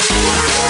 Yeah.